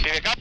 Y de acá